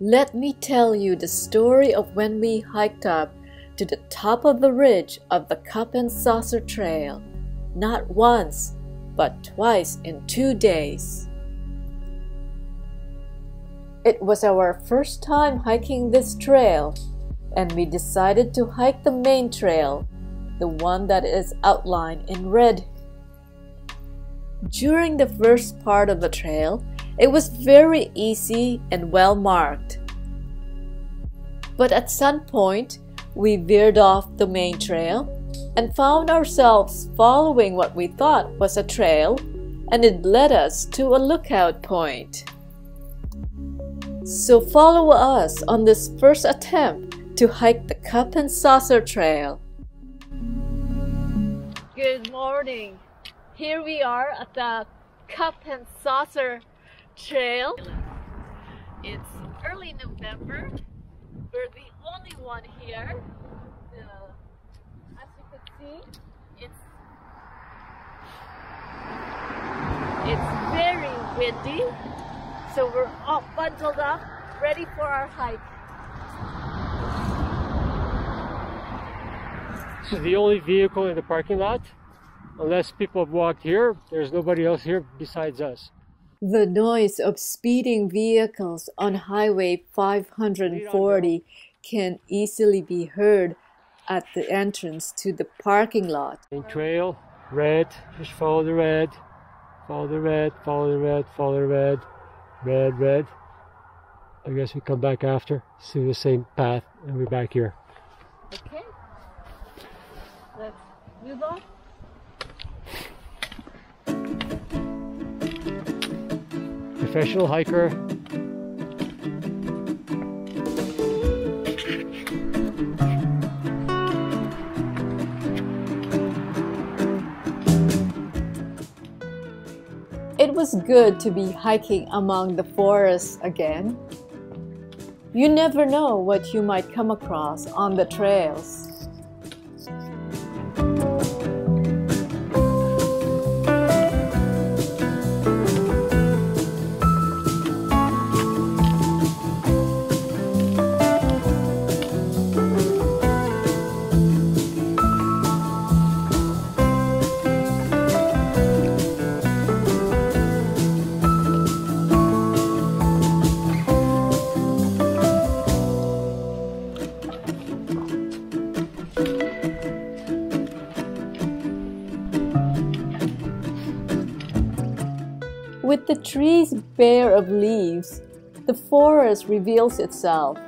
Let me tell you the story of when we hiked up to the top of the ridge of the Cup and Saucer Trail, not once, but twice in two days. It was our first time hiking this trail, and we decided to hike the main trail, the one that is outlined in red. During the first part of the trail, it was very easy and well marked. But at some point, we veered off the main trail and found ourselves following what we thought was a trail, and it led us to a lookout point. So follow us on this first attempt to hike the Cup and Saucer Trail. Good morning. Here we are at the Cup and Saucer Trail. It's early November. We're the only one here. Uh, as you can see, it's it's very windy. So we're all bundled up, ready for our hike. This is the only vehicle in the parking lot. Unless people have walked here, there's nobody else here besides us. The noise of speeding vehicles on Highway 540 can easily be heard at the entrance to the parking lot. Trail, red, just follow the red, follow the red, follow the red, follow the red red, red. I guess we come back after, see the same path, and we're back here. Okay. Let's move on. Professional hiker. It was good to be hiking among the forests again. You never know what you might come across on the trails. With the trees bare of leaves, the forest reveals itself.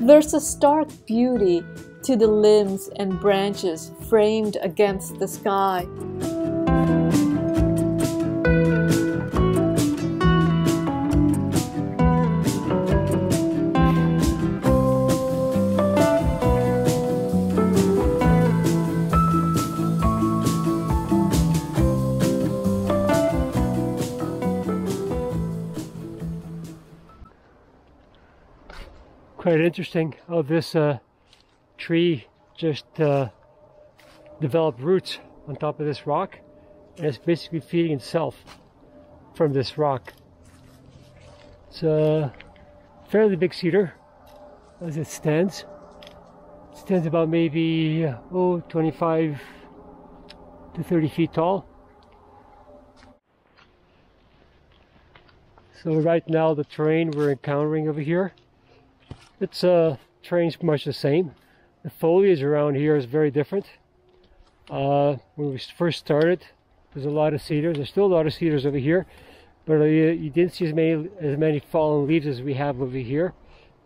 There's a stark beauty to the limbs and branches framed against the sky. Quite interesting how this uh, tree just uh, developed roots on top of this rock and it's basically feeding itself from this rock. It's a fairly big cedar as it stands. It stands about maybe oh 25 to 30 feet tall. So right now the terrain we're encountering over here it's uh, much the same. The foliage around here is very different. Uh, when we first started, there's a lot of cedars. There's still a lot of cedars over here, but uh, you, you, didn't see as many as many fallen leaves as we have over here.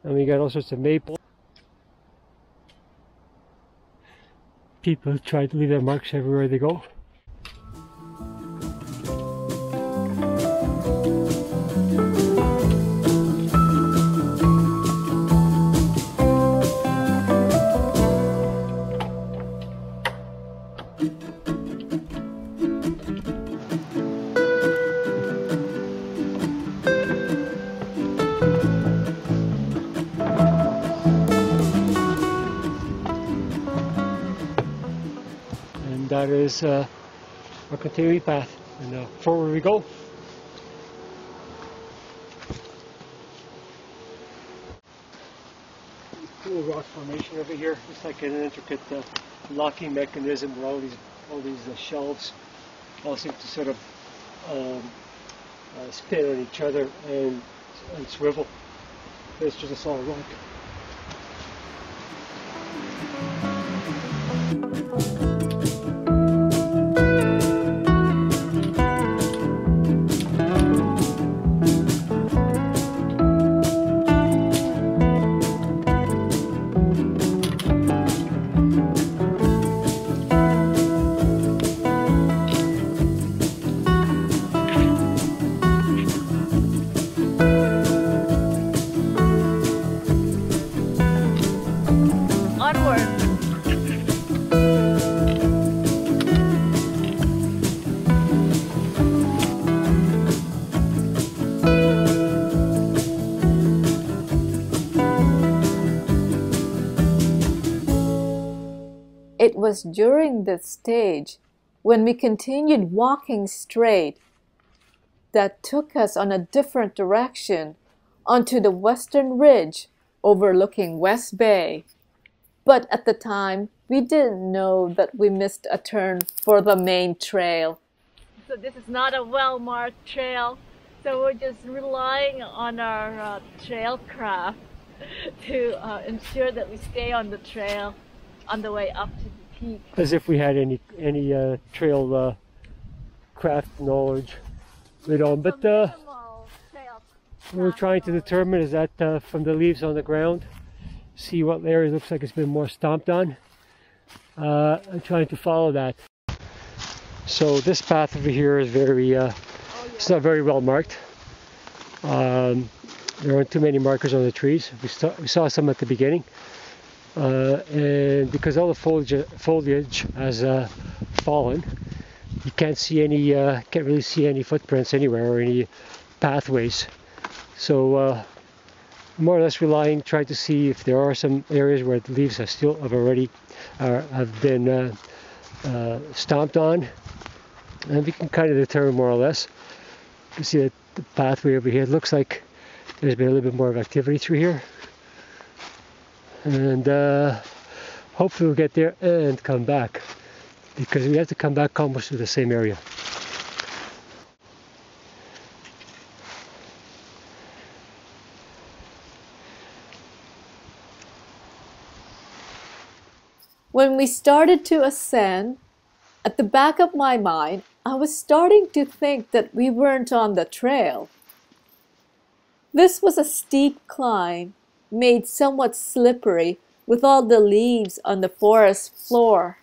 And we got all sorts of maple. People try to leave their marks everywhere they go. That is uh, our continuing path. And uh, forward we go. Cool rock formation over here. It's like an intricate uh, locking mechanism where all these all these uh, shelves all seem to sort of um, uh, spin on each other and, and swivel. It's just a solid rock. It was during this stage, when we continued walking straight, that took us on a different direction onto the western ridge overlooking West Bay. But at the time, we didn't know that we missed a turn for the main trail. So this is not a well-marked trail, so we're just relying on our uh, trail craft to uh, ensure that we stay on the trail on the way up to peak. As if we had any any uh, trail uh, craft knowledge later on. But uh, we're trying to determine is that uh, from the leaves on the ground, see what area looks like it's been more stomped on. Uh, I'm trying to follow that. So this path over here is very, uh, it's not very well marked. Um, there aren't too many markers on the trees. We, we saw some at the beginning. Uh, and because all the foliage, foliage has uh, fallen, you can't see any, uh, can't really see any footprints anywhere or any pathways. So uh, more or less relying, trying to see if there are some areas where the leaves have still have already uh, have been uh, stomped on, and we can kind of determine more or less. You can see that the pathway over here it looks like there's been a little bit more of activity through here and uh, hopefully we'll get there and come back because we have to come back almost to the same area. When we started to ascend, at the back of my mind, I was starting to think that we weren't on the trail. This was a steep climb made somewhat slippery with all the leaves on the forest floor.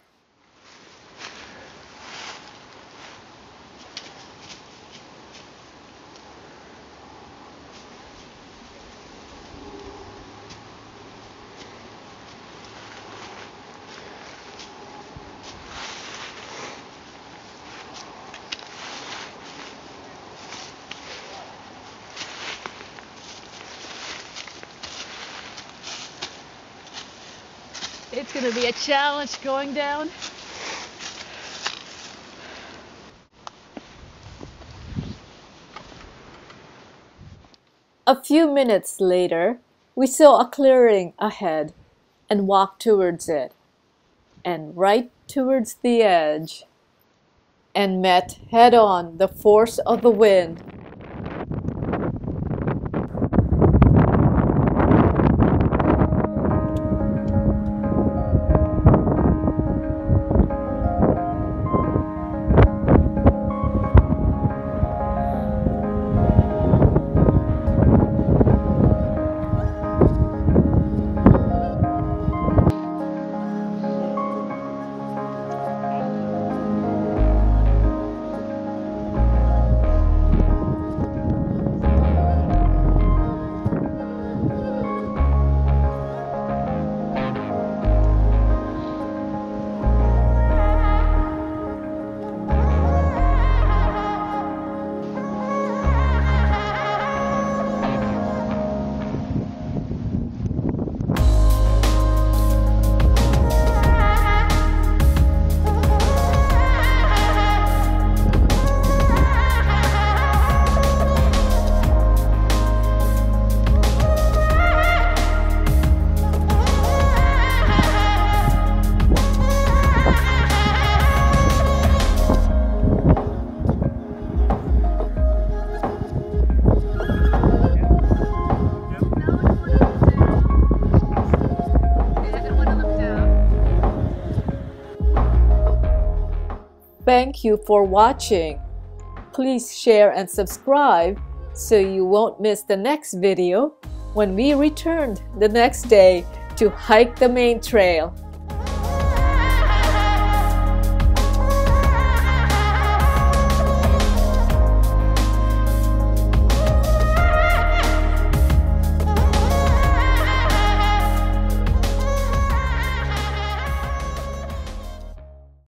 It's going to be a challenge going down. A few minutes later, we saw a clearing ahead and walked towards it, and right towards the edge, and met head on the force of the wind thank you for watching. Please share and subscribe so you won't miss the next video when we returned the next day to hike the main trail.